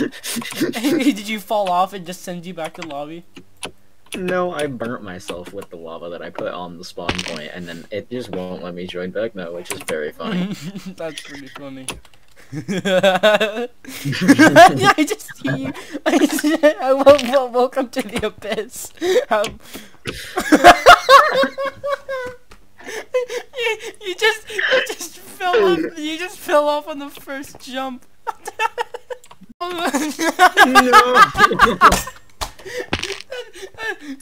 Did you fall off and just send you back to lobby? No, I burnt myself with the lava that I put on the spawn point, and then it just won't let me join back now, which is very funny. That's pretty funny. I just see you. I, just, I wel- wel- welcome to the abyss. Um, you, you just you just fell off. You just fell off on the first jump.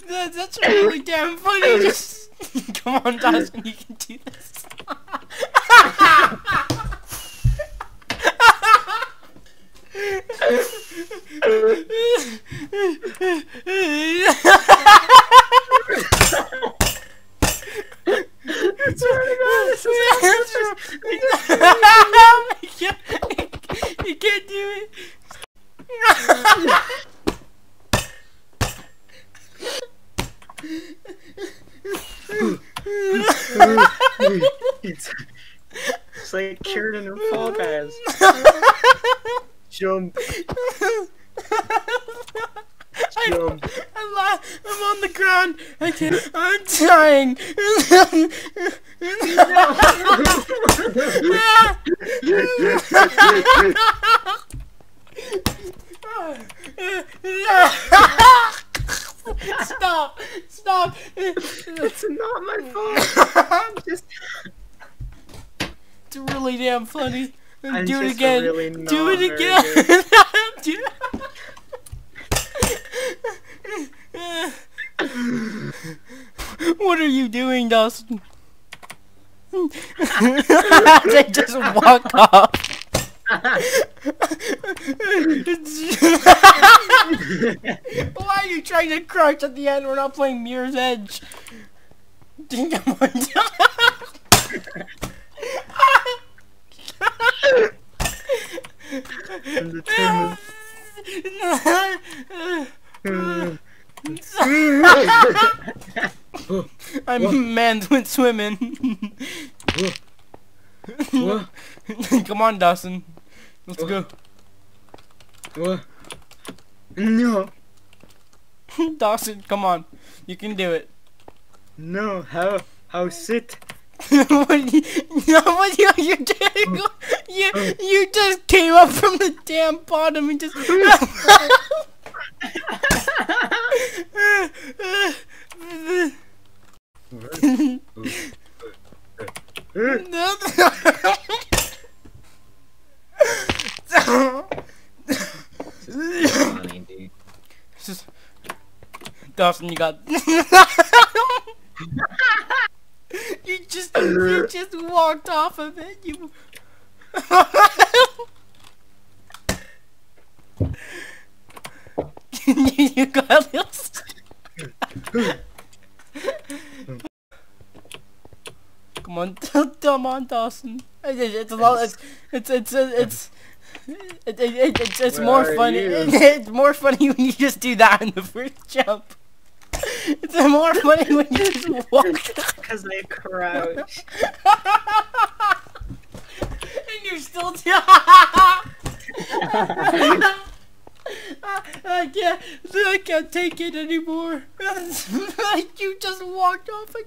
That- that's really damn funny. Just come on, Dawson, you can do this. you can't do it. It's, it's like Kieran and Fall Guys. Jump, I'm, jump. I'm, I'm on the ground. I can't. I'm dying. Stop! Stop! It's not my fault. I'm just, It's really damn funny. I'm Do it again. really Do it again. What are you doing, Dawson? they just walk off. Why are you trying to crouch at the end? We're not playing Mirror's Edge. I'm man's with swimming. Come on, Dawson. Let's go. What? No, Dawson, come on. You can do it. no. How? How sit? what, you, no, what are you doing? You, you just came up from the damn bottom and just... Funny, Just- Dawson, you got. you just, you just walked off of it. You. you got little. Come on, come on, Dawson. It- it- It's a lot. It's it's it's it's. It, it, it, it's it's Where more funny. you? It's more funny when you just do that in the first jump. It's more funny when you just walk. Because I crouch. and you're still down. I can't. I can't take it anymore. you just walked off again.